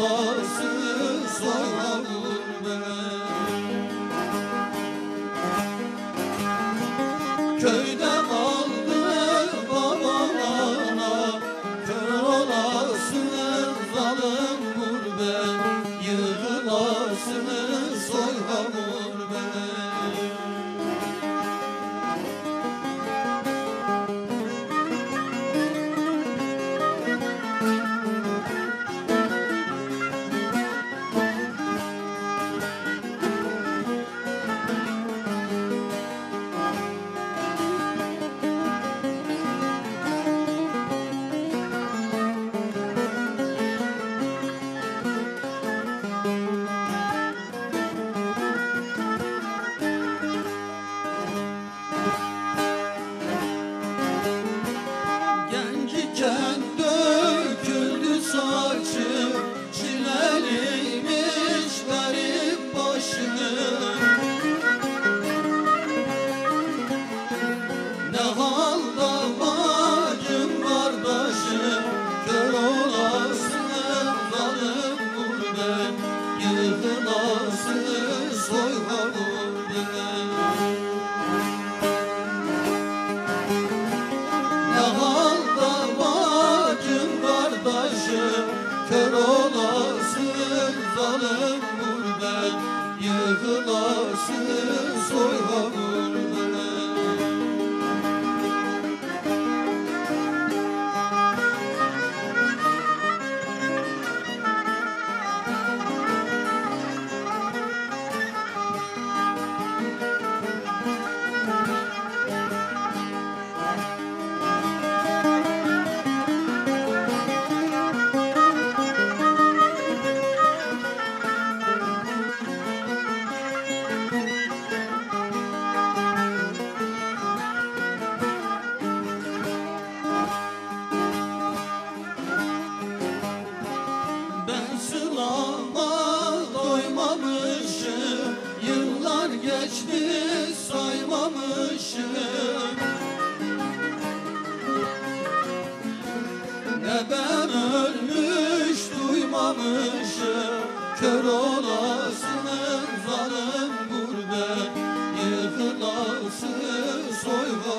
olsun.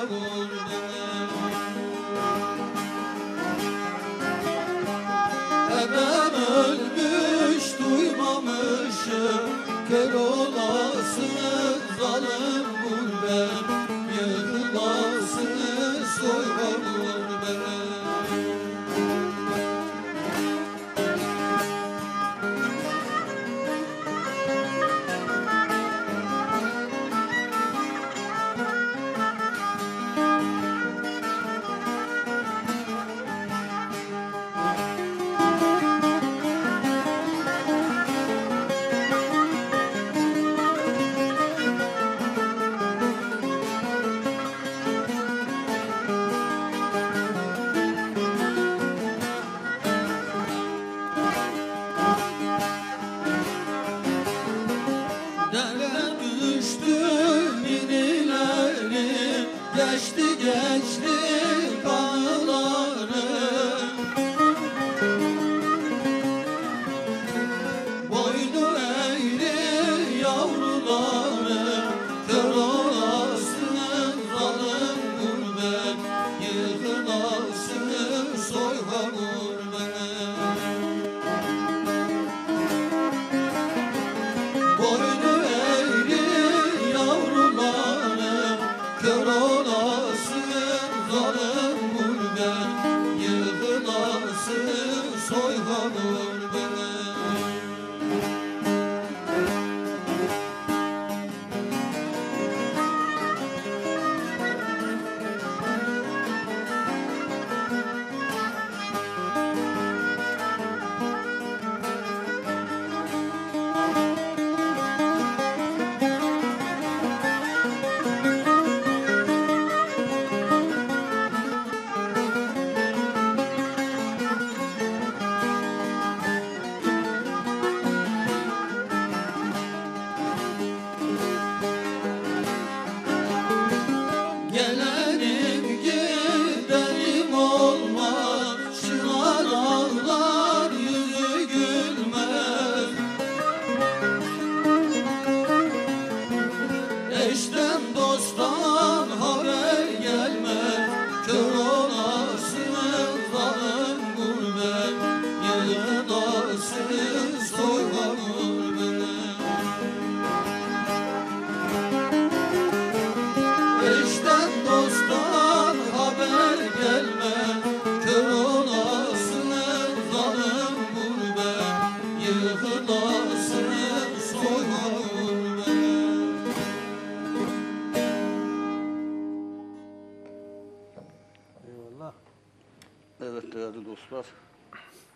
Lord.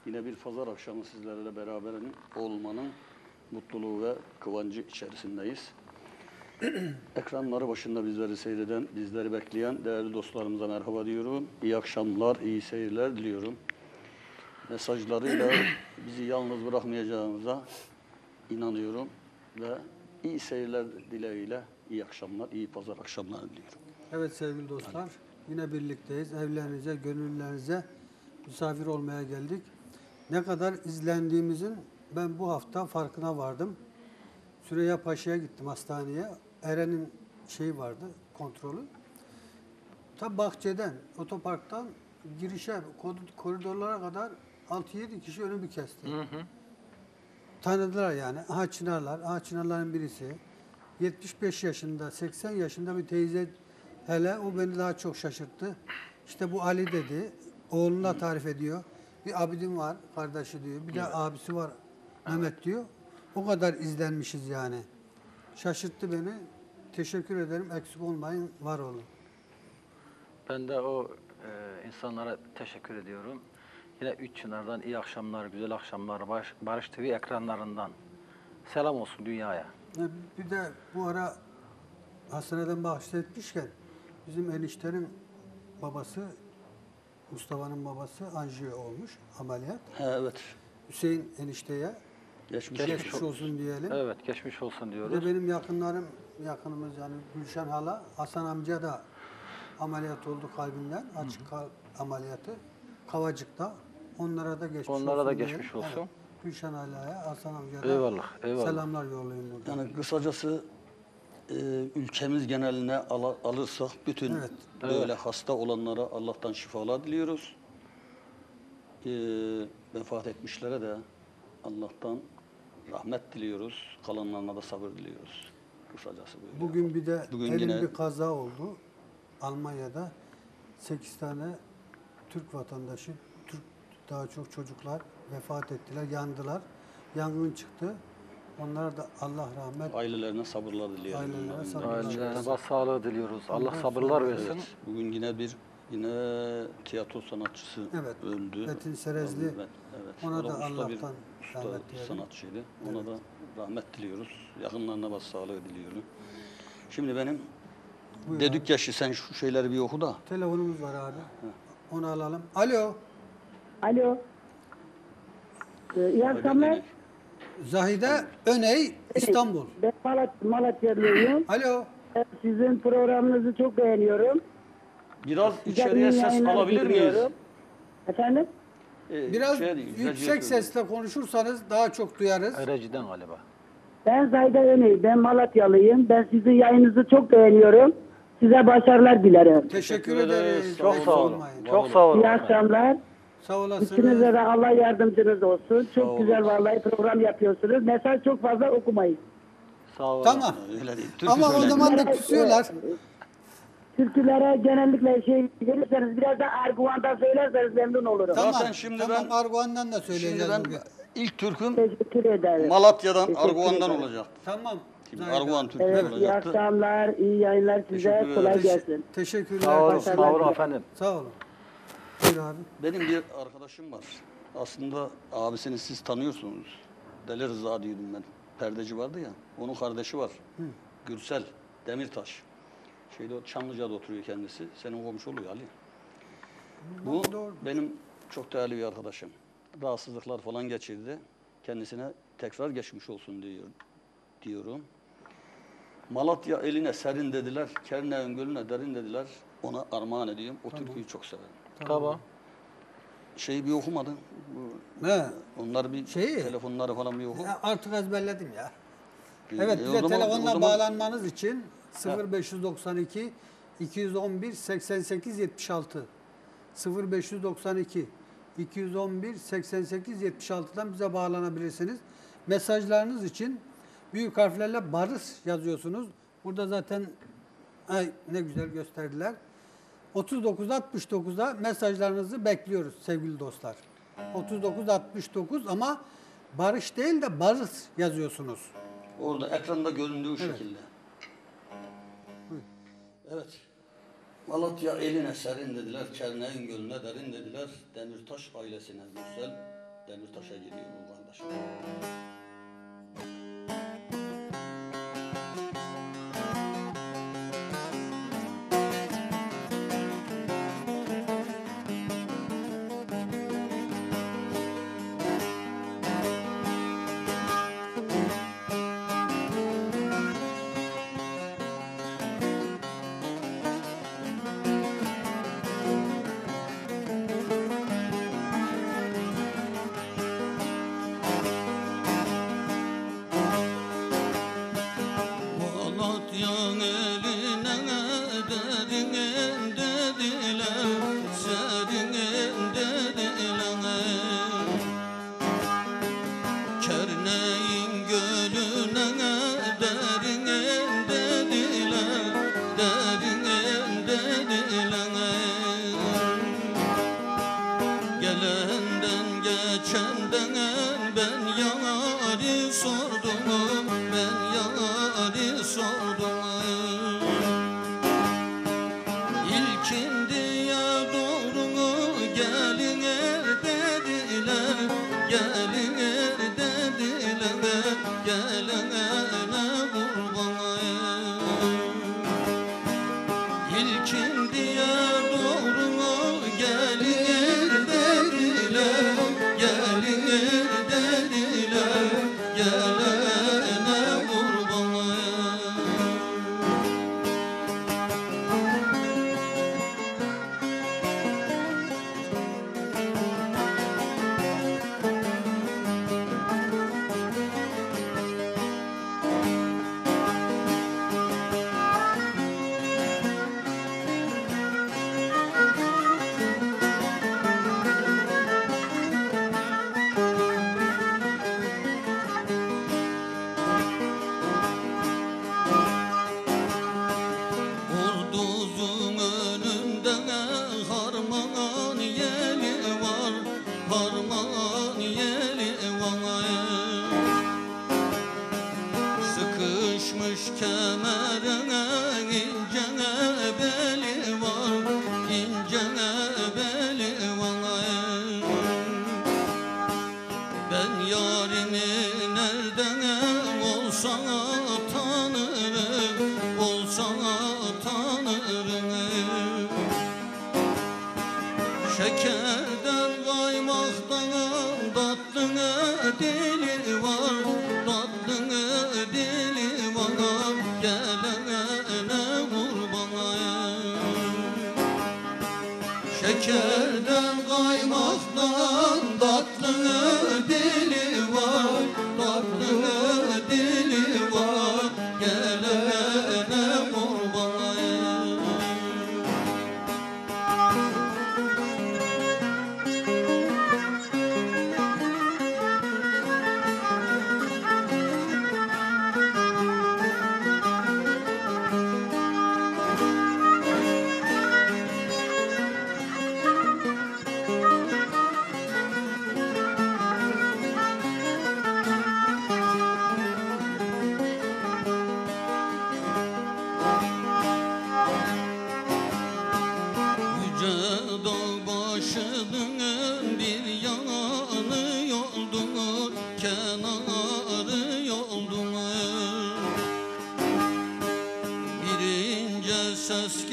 Yine bir pazar akşamı sizlerle beraber olmanın mutluluğu ve kıvancı içerisindeyiz. Ekranları başında bizleri seyreden, bizleri bekleyen değerli dostlarımıza merhaba diyorum. İyi akşamlar, iyi seyirler diliyorum. Mesajlarıyla bizi yalnız bırakmayacağınıza inanıyorum ve iyi seyirler dileğiyle iyi akşamlar, iyi pazar akşamları diliyorum. Evet sevgili dostlar, yine birlikteyiz. Evlerinize, gönüllerinize misafir olmaya geldik. Ne kadar izlendiğimizin ben bu hafta farkına vardım. Süreyya Paşa'ya gittim hastaneye. Eren'in şeyi vardı, kontrolü. Ta bahçeden, otoparktan girişe, koridorlara kadar 6-7 kişi önümü kesti. Tanıdılar yani. Aha Çınarlar, aha Çınarların birisi. 75 yaşında, 80 yaşında bir teyze hele o beni daha çok şaşırttı. İşte bu Ali dedi. Oğluna tarif ediyor. Bir abidim var, kardeşi diyor. Bir de abisi var, Mehmet diyor. O kadar izlenmişiz yani. Şaşırttı beni. Teşekkür ederim. Eksik olmayın, var olun. Ben de o e, insanlara teşekkür ediyorum. Yine Üç Çınar'dan iyi akşamlar, güzel akşamlar, Barış, Barış TV ekranlarından. Selam olsun dünyaya. Bir de bu ara hastaneden bahsetmişken bizim eniştenin babası Mustafa'nın babası anjiyo olmuş ameliyat. He, evet, Hüseyin enişteye geçmiş, Geçmiş geçmiş olsun. olsun diyelim. Evet, geçmiş olsun Bir diyoruz. de benim yakınlarım, yakınımız yani Gülşen hala, Hasan amca da ameliyat oldu kalbinden, açık kalp ameliyatı. Kavacık'ta. Onlara da geçmiş Onlara olsun da diyelim. geçmiş olsun. Evet. Gülşen halaya, Hasan amca da Eyvallah, eyvallah. selamlar yollayın burada. Yani kısacası e, ülkemiz geneline ala- alırsak bütün Evet. böyle hasta olanlara Allah'tan şifalar diliyoruz. E, vefat etmişlere de Allah'tan rahmet diliyoruz. Kalanlarına da sabır diliyoruz. Kısacası böyle. Bugün bir de Bugün yine- bir kaza oldu. Almanya'da 8 tane Türk vatandaşı, Türk daha çok çocuklar vefat ettiler, yandılar. Yangın çıktı. Onlara da Allah rahmet Ailelerine sabırlar dileyelim. Ailelerine da. sabırlar. Ailelerine başsağlığı diliyoruz. Allah sabırlar versin. Evet, bugün yine bir yine tiyatro sanatçısı Evet, öldü. Metin Serezli. Evet, evet. Ona O da usta bir Allah'tan usta rahmet dilerim. sanatçıydı. Ona da rahmet diliyoruz. Yakınlarına başsağlığı diliyorum. Şimdi benim Buyur dedik yaşı sen şu şeyleri bir oku da. telefonumuz var abi. Onu alalım. Alo. Alo. Ee, iyi akşamlar. Zahide Öney İstanbul. Ben Malat Malatyalıyım. Alo. Ben Sizin programınızı çok beğeniyorum. Biraz içeriye iyi ses yayınlar alabilir miyiz? Efendim? Ee, Biraz şey yüksek güzelce sesle konuşursanız daha çok duyarız. Ereciden galiba. Ben Zayda Öney. Ben Malatyalıyım. Ben sizin yayınınızı çok beğeniyorum. Size başarılar dilerim. Teşekkür ederiz. ederiz. Çok sağ olun. Çok sağ olun. İyi akşamlar. Sağ olasınız. İkinize de Allah yardımcınız olsun. Çok olun. güzel vallahi program yapıyorsunuz. Mesaj çok fazla okumayın. Sağ olun. Tamam. Öyle değil. Türkü Ama o zaman da küsüyorlar. Türkülere genellikle şey verirseniz biraz da Arguvan'da söylerseniz memnun olurum. Zaten Tamam. şimdi tamam, ben- Arguan'dan da Şimdi söyleyeceğiz ben bugün. ilk türküm Teşekkür ederim. Malatya'dan, Teşekkür Arguvan'dan ederim. olacak. Tamam. Şimdi. Arguvan türküsü Evet, iyi olacaktı. akşamlar, iyi yayınlar size. Kolay gelsin. Teşekkürler. Sağ olun. Sağ olun efendim. Sağ olun. Buyur abi. Benim bir arkadaşım var. Aslında abisini siz tanıyorsunuz. Deli Rıza diyordum ben. Perdeci vardı ya. Onun kardeşi var. Gürsel Demirtaş. Şeyde o Çamlıca'da oturuyor kendisi. Senin komşu oluyor Ali. Bu Doğru. benim çok değerli bir arkadaşım. Rahatsızlıklar falan geçirdi. Kendisine tekrar geçmiş olsun diyor, diyorum. Malatya eline serin dediler, Kerneğin gölüne derin dediler. Ona armağan ediyorum. O türküyü çok severim. Tamam. Şeyi bir okumadın. Ne? onlar bir Şeyi? telefonları falan bir oku. Ya Artık ezberledim ya. E, Evet, e, bize zaman- telefonla zaman- bağlanmanız için 0592 211 88 76 0592 211 88 76'dan bize bağlanabilirsiniz. Mesajlarınız için büyük harflerle Barış yazıyorsunuz. Burada zaten ay ne güzel gösterdiler. 3969'da mesajlarınızı bekliyoruz sevgili dostlar. 3969 ama Barış değil de Barış yazıyorsunuz. Orada ekranda göründüğü şekilde. Evet. Malatya eline serin dediler, Çerneğin gölüne derin dediler. Demirtaş ailesine Mürsel, Demirtaş'a gidiyor bu kardeşim. Nereden olsa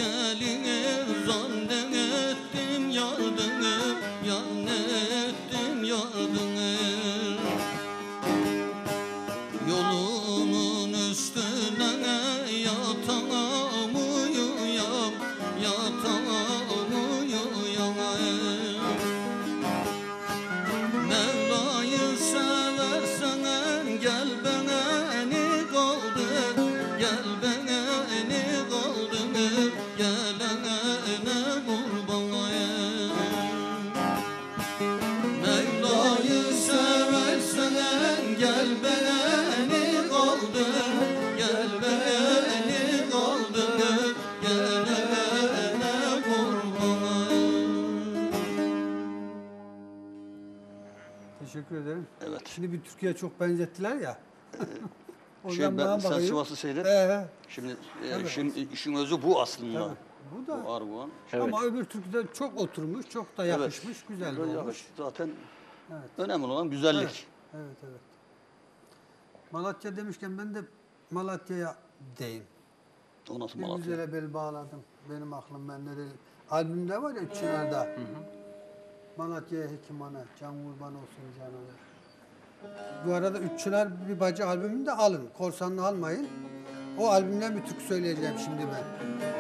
gelir Zannettim Evet. Şimdi bir Türkiye çok benzettiler ya. Şey, ben, sen Sivas'ı seyret. Ee, Şimdi, e, şimdi işin özü bu aslında. Tabii. Bu da Bu Arguvan. Evet. ama öbür türküde çok oturmuş, çok da yakışmış, Evet, güzel olmuş. yakıştı. Zaten Evet. önemli olan güzellik. Evet, evet, evet. Malatya demişken ben de Malatya'ya deyim. O nasıl Bir Malatya? güzele bel bağladım. Benim aklım bende değil. Albümde var ya Çınar'da. Malatya'ya hekim ana, can kurban olsun canına. Bu arada Üç Çınar bir bacı albümünü de alın. Korsanlı almayın. O albümden bir türkü söyleyeceğim şimdi ben.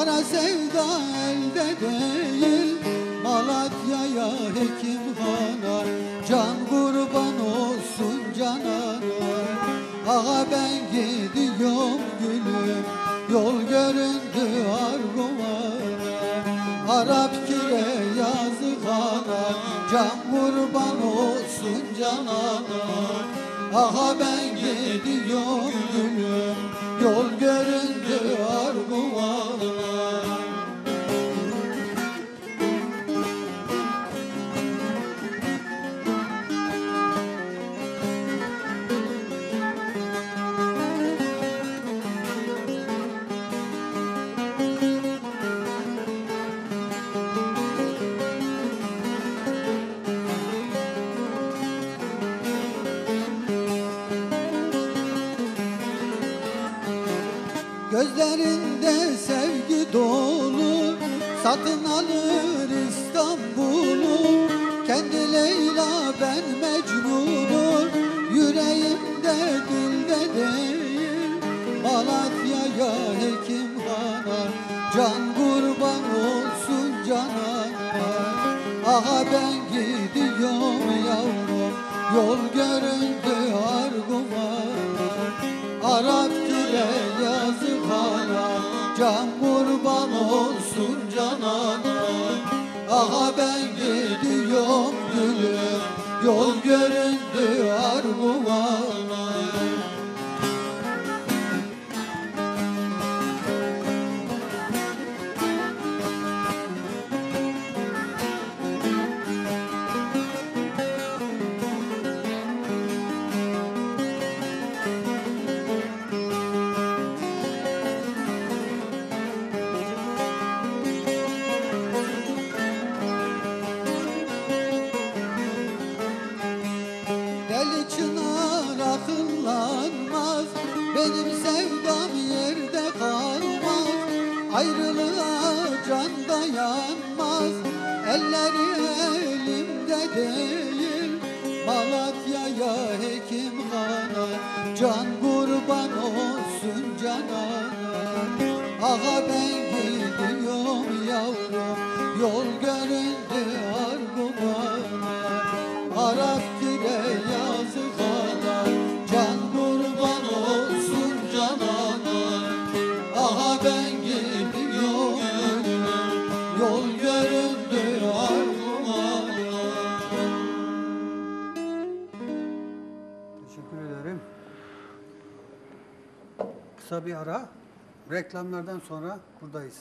Kara sevda elde değil Malatya'ya hekim hana Can kurban olsun canana. Ağa ben gidiyorum gülüm Yol göründü Arguvan'a Arap kire yazık ana Can kurban olsun canana. Aha ben gidiyorum gülüm Yol göründü İstanbul'u Kendi Leyla ben Mecnun'um Yüreğimde dilde değil Malatya'ya hekim hana Can kurban olsun canana. Aha ben gidiyorum yavrum Yol göründü Arguvan'a Arap güle yazık ana Can kurban olsun canana Aha ben gidiyorum gülüm. Yol göründü Arguvan'a Malatya'ya hekim hana Can bir ara. Reklamlardan sonra buradayız.